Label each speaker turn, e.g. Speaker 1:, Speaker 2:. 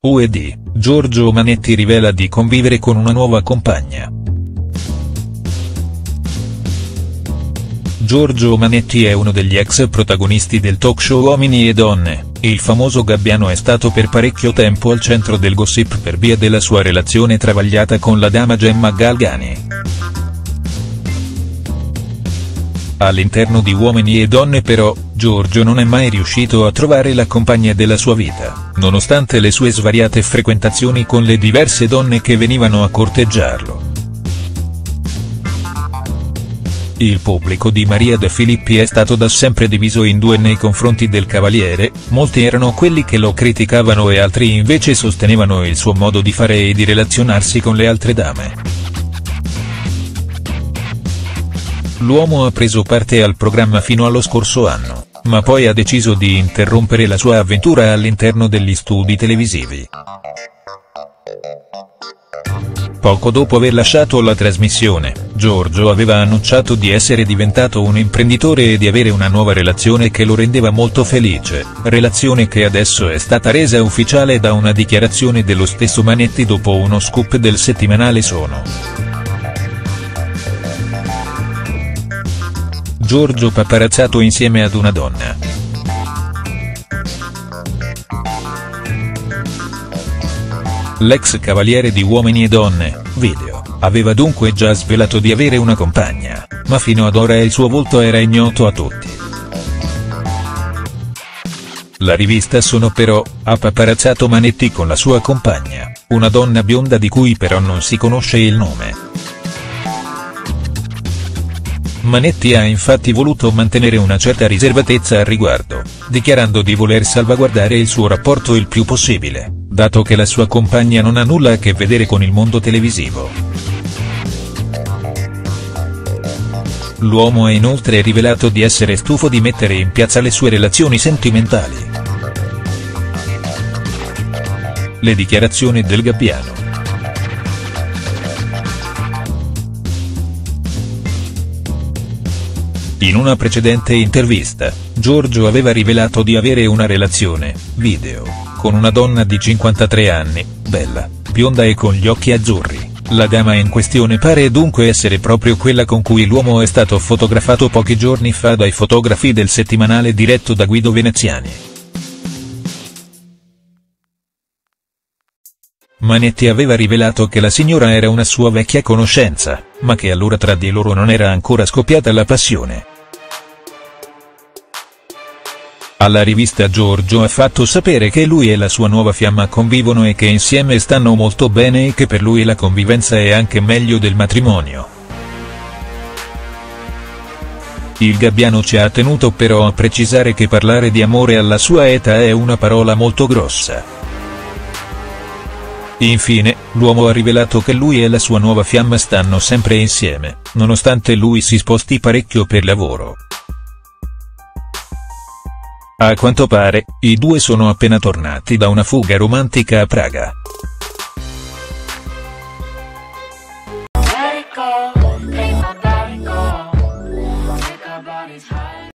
Speaker 1: UED, Giorgio Manetti rivela di convivere con una nuova compagna. Giorgio Manetti è uno degli ex protagonisti del talk show Uomini e Donne, il famoso Gabbiano è stato per parecchio tempo al centro del gossip per via della sua relazione travagliata con la dama Gemma Galgani. All'interno di Uomini e Donne però, Giorgio non è mai riuscito a trovare la compagna della sua vita, nonostante le sue svariate frequentazioni con le diverse donne che venivano a corteggiarlo. Il pubblico di Maria De Filippi è stato da sempre diviso in due nei confronti del Cavaliere, molti erano quelli che lo criticavano e altri invece sostenevano il suo modo di fare e di relazionarsi con le altre dame. L'uomo ha preso parte al programma fino allo scorso anno, ma poi ha deciso di interrompere la sua avventura all'interno degli studi televisivi. Poco dopo aver lasciato la trasmissione, Giorgio aveva annunciato di essere diventato un imprenditore e di avere una nuova relazione che lo rendeva molto felice, relazione che adesso è stata resa ufficiale da una dichiarazione dello stesso Manetti dopo uno scoop del settimanale Sono. Giorgio paparazzato insieme ad una donna. L'ex cavaliere di Uomini e Donne, video, aveva dunque già svelato di avere una compagna, ma fino ad ora il suo volto era ignoto a tutti. La rivista Sono però, ha paparazzato Manetti con la sua compagna, una donna bionda di cui però non si conosce il nome. Manetti ha infatti voluto mantenere una certa riservatezza al riguardo, dichiarando di voler salvaguardare il suo rapporto il più possibile, dato che la sua compagna non ha nulla a che vedere con il mondo televisivo. L'uomo ha inoltre rivelato di essere stufo di mettere in piazza le sue relazioni sentimentali. Le dichiarazioni del Gabbiano In una precedente intervista, Giorgio aveva rivelato di avere una relazione, video, con una donna di 53 anni, bella, bionda e con gli occhi azzurri. La dama in questione pare dunque essere proprio quella con cui l'uomo è stato fotografato pochi giorni fa dai fotografi del settimanale diretto da Guido Veneziani. Manetti aveva rivelato che la signora era una sua vecchia conoscenza, ma che allora tra di loro non era ancora scoppiata la passione. Alla rivista Giorgio ha fatto sapere che lui e la sua nuova fiamma convivono e che insieme stanno molto bene e che per lui la convivenza è anche meglio del matrimonio. Il Gabbiano ci ha tenuto però a precisare che parlare di amore alla sua età è una parola molto grossa. Infine, l'uomo ha rivelato che lui e la sua nuova fiamma stanno sempre insieme, nonostante lui si sposti parecchio per lavoro. A quanto pare, i due sono appena tornati da una fuga romantica a Praga.